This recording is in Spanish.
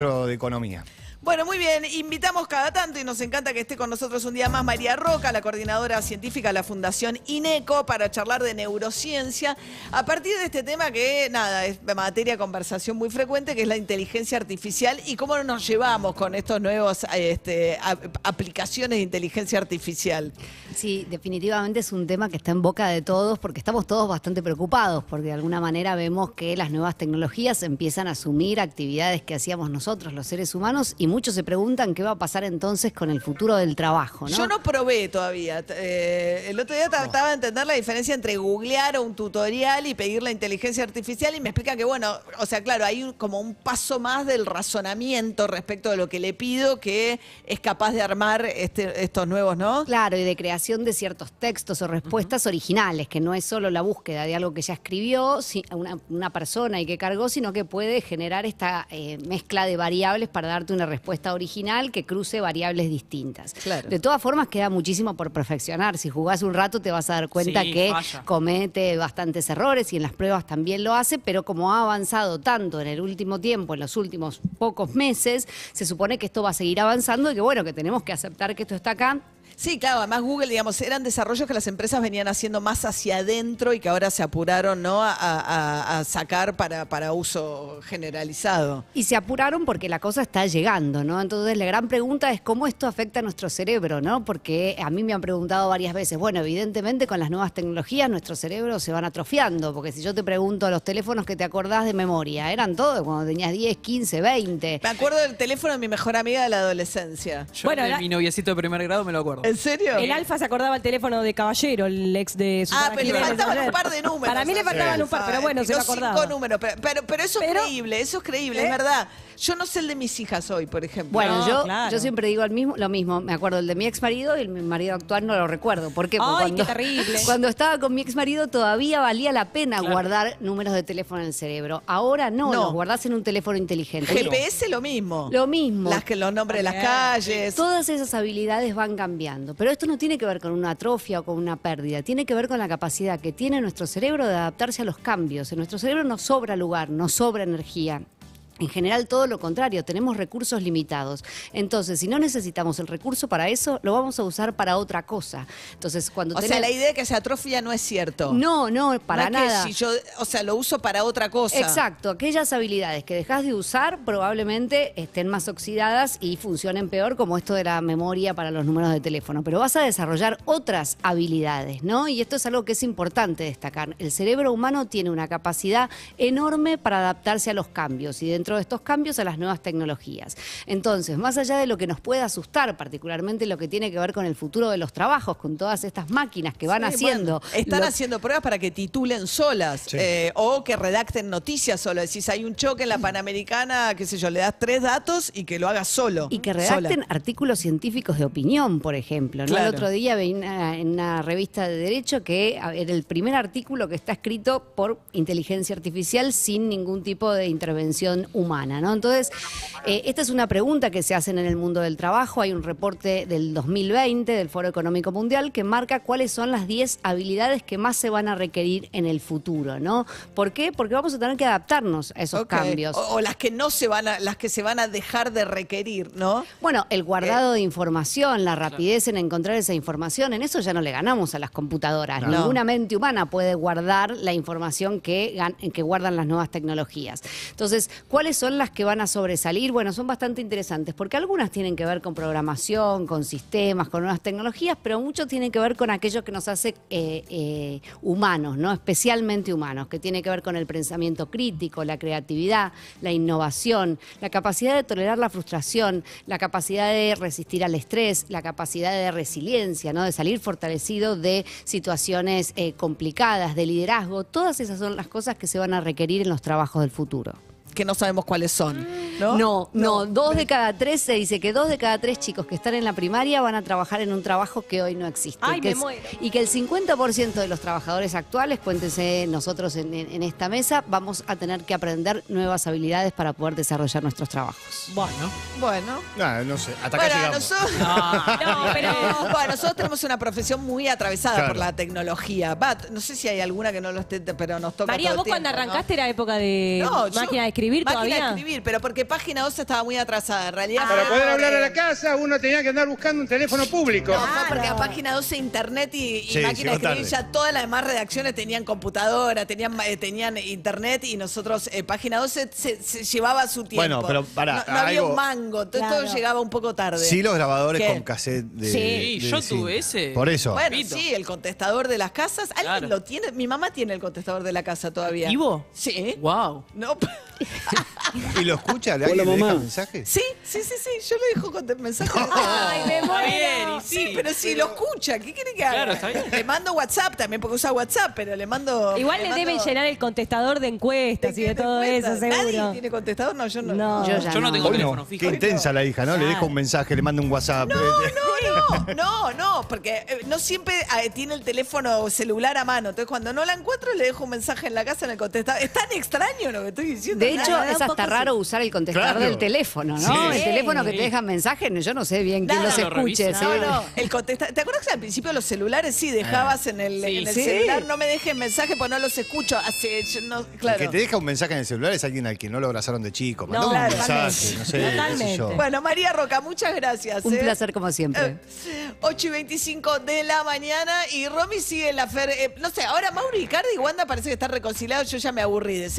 de Economía. Bueno, muy bien, invitamos cada tanto y nos encanta que esté con nosotros un día más María Roca, la coordinadora científica de la Fundación INECO, para charlar de neurociencia, a partir de este tema que, nada, es materia de conversación muy frecuente, que es la inteligencia artificial y cómo nos llevamos con estos nuevos este, ap- aplicaciones de inteligencia artificial. Sí, definitivamente es un tema que está en boca de todos porque estamos todos bastante preocupados porque de alguna manera vemos que las nuevas tecnologías empiezan a asumir actividades que hacíamos nosotros, los seres humanos, y muchos se preguntan qué va a pasar entonces con el futuro del trabajo, ¿no? Yo no probé todavía. Eh, el otro día trataba de entender la diferencia entre googlear o un tutorial y pedir la inteligencia artificial y me explican que, bueno, o sea, claro, hay como un paso más del razonamiento respecto de lo que le pido que es capaz de armar este- estos nuevos, ¿no? Claro, y de creación de ciertos textos o respuestas originales, que no es solo la búsqueda de algo que ya escribió si- una, una persona y que cargó, sino que puede generar esta eh, mezcla de variables para darte una respuesta original que cruce variables distintas. Claro. De todas formas, queda muchísimo por perfeccionar. Si jugás un rato te vas a dar cuenta Sí, que falla. comete bastantes errores y en las pruebas también lo hace, pero como ha avanzado tanto en el último tiempo, en los últimos pocos meses, se supone que esto va a seguir avanzando y que bueno, que tenemos que aceptar que esto está acá Sí, claro, además Google, digamos, eran desarrollos que las empresas venían haciendo más hacia adentro y que ahora se apuraron, ¿no? A, a- a sacar para, para uso generalizado. Y se apuraron porque la cosa está llegando, ¿no? Entonces la gran pregunta es cómo esto afecta a nuestro cerebro, ¿no? Porque a mí me han preguntado varias veces, bueno, evidentemente con las nuevas tecnologías nuestros cerebros se van atrofiando, porque si yo te pregunto los teléfonos que te acordás de memoria, eran todos cuando tenías 10, 15, 20. Me acuerdo del teléfono de mi mejor amiga de la adolescencia. Yo Bueno, de la- mi noviecito de primer grado me lo acuerdo. ¿En serio? El Alfa se acordaba el teléfono de Caballero, el ex de Susana Ah, pero le faltaban un par de números. Para mí le faltaban Sí. un par, pero bueno, se lo acordaba. cinco números, pero, pero, pero eso es Pero- creíble, eso es creíble, ¿Eh? es verdad. Yo no sé el de mis hijas hoy, por ejemplo. Bueno, No, yo, claro. yo siempre digo el mismo, lo mismo. Me acuerdo el de mi ex marido y el de mi marido actual no lo recuerdo. ¿Por qué? Porque Ay, cuando, qué terrible. Cuando estaba con mi ex marido todavía valía la pena guardar números de teléfono en el cerebro. Ahora no, No. los guardás en un teléfono inteligente. GPS lo mismo. Lo mismo. Las que los nombres de las calles. Todas esas habilidades van cambiando, pero esto no tiene que ver con una atrofia o con una pérdida, tiene que ver con la capacidad que tiene nuestro cerebro de adaptarse a los cambios. En nuestro cerebro no sobra lugar, no sobra energía. En general todo lo contrario, tenemos recursos limitados. Entonces, si no necesitamos el recurso para eso, lo vamos a usar para otra cosa. Entonces, cuando O sea, la idea de que se atrofia no es cierto. No, no, para No es que nada. si yo, o sea, lo uso para otra cosa. Exacto, aquellas habilidades que dejas de usar probablemente estén más oxidadas y funcionen peor, como esto de la memoria para los números de teléfono. Pero vas a desarrollar otras habilidades, ¿no? Y esto es algo que es importante destacar. El cerebro humano tiene una capacidad enorme para adaptarse a los cambios y dentro de estos cambios a las nuevas tecnologías. Entonces, más allá de lo que nos puede asustar, particularmente lo que tiene que ver con el futuro de los trabajos, con todas estas máquinas que van Sí, haciendo. bueno, están lo- haciendo pruebas para que titulen solas Sí. eh, o que redacten noticias solo. Decís, hay un choque en la Panamericana, qué sé yo, le das tres datos y que lo haga solo. Y que sola. redacten artículos científicos de opinión, por ejemplo. ¿no? Claro. El otro día vi una- en una revista de Derecho que era el primer artículo que está escrito por inteligencia artificial sin ningún tipo de intervención humana. ¿No? Entonces, eh, esta es una pregunta que se hacen en el mundo del trabajo. Hay un reporte del 2020 del Foro Económico Mundial que marca cuáles son las 10 habilidades que más se van a requerir en el futuro. ¿no? ¿Por qué? Porque vamos a tener que adaptarnos a esos cambios. O, o las que no se van a, las que se van a dejar de requerir, ¿no? Bueno, el guardado de información, la rapidez en encontrar esa información, en eso ya no le ganamos a las computadoras. No. Ninguna mente humana puede guardar la información que, que guardan las nuevas tecnologías. Entonces, ¿cuáles son las que van a sobresalir? Bueno, son bastante interesantes porque algunas tienen que ver con programación, con sistemas, con nuevas tecnologías, pero mucho tienen que ver con aquello que nos hace eh, eh, humanos, ¿no? Especialmente humanos, que tiene que ver con el pensamiento crítico, la creatividad, la innovación, la capacidad de tolerar la frustración, la capacidad de resistir al estrés, la capacidad de resiliencia, ¿no? de salir fortalecido de situaciones eh, complicadas, de liderazgo. Todas esas son las cosas que se van a requerir en los trabajos del futuro. Que no sabemos cuáles son, ¿no? No, no, dos de cada tres se dice que dos de cada tres chicos que están en la primaria van a trabajar en un trabajo que hoy no existe. Ay, Que me es- muero. Y que el 50% de los trabajadores actuales, cuéntense nosotros en, en- en esta mesa, vamos a tener que aprender nuevas habilidades para poder desarrollar nuestros trabajos. Bueno. Bueno. Ah, no sé, hasta acá Bueno, llegamos. nosotros, No, pero bueno, nosotros tenemos una profesión muy atravesada Claro. por la tecnología. No sé si hay alguna que no lo esté, pero nos toca María, todo vos cuando ¿no? arrancaste era época de No, yo- máquina de escribir Máquina de escribir, pero porque página 12 estaba muy atrasada. En realidad. Para poder hablar a la casa, uno tenía que andar buscando un teléfono público. No, porque a página 12 internet y, y Sí, máquina de escribir tarde. ya todas las demás redacciones tenían computadora, tenían, eh, tenían internet y nosotros, eh, página 12 se, se llevaba su tiempo. Bueno, pero pará, no, no había algo- un mango, entonces Claro. todo llegaba un poco tarde. Sí, los grabadores ¿Qué? con cassette de. Sí, de yo tuve ese. Por eso. Bueno, Pito. sí, el contestador de las casas. ¿Alguien Claro. lo tiene? Mi mamá tiene el contestador de la casa todavía. ¿Activo? Sí. Wow. No, ¿Y lo escucha? ¿Le alguien le deja mensajes? sí, sí, sí, sí. Yo le dejo con mensajes. Ay, me Está bien, muero. y Sí, sí. pero si lo escucha, ¿qué quiere que haga? Claro, está bien. Le mando WhatsApp también, porque usa WhatsApp, pero le mando. Igual le mando- deben llenar el contestador de encuestas y de todo eso, seguro. ¿Nadie tiene contestador? No, yo no. No. Yo ya Yo no tengo Hoy teléfono no. fijo. Qué intensa la hija, ¿no? Le deja un mensaje, le manda un WhatsApp. No, no, no, no, porque eh, no siempre eh, tiene el teléfono celular a mano. Entonces, cuando no la encuentro, le dejo un mensaje en la casa en el contestador. Es tan extraño lo que estoy diciendo. De hecho, es hasta raro usar el contestador Claro. del teléfono, ¿no? Sí. El teléfono que te deja mensajes, yo no sé bien quién los lo escuche. No, no, el contesta- ¿Te acuerdas que al principio los celulares sí dejabas en el, Sí. en el Sí. celular? No me dejen mensaje porque no los escucho. Hace, yo no, El claro. que te deja un mensaje en el celular es alguien al que no lo abrazaron de chico. Mandó No, un claro. mensaje, no sé, sé yo. Bueno, María Roca, muchas gracias. Un ¿eh? placer como siempre. Eh, 8 y 25 de la mañana y Romy sigue en la fer. eh, no sé, ahora Mauro Icardi y Wanda parece que están reconciliados. Yo ya me aburrí de ese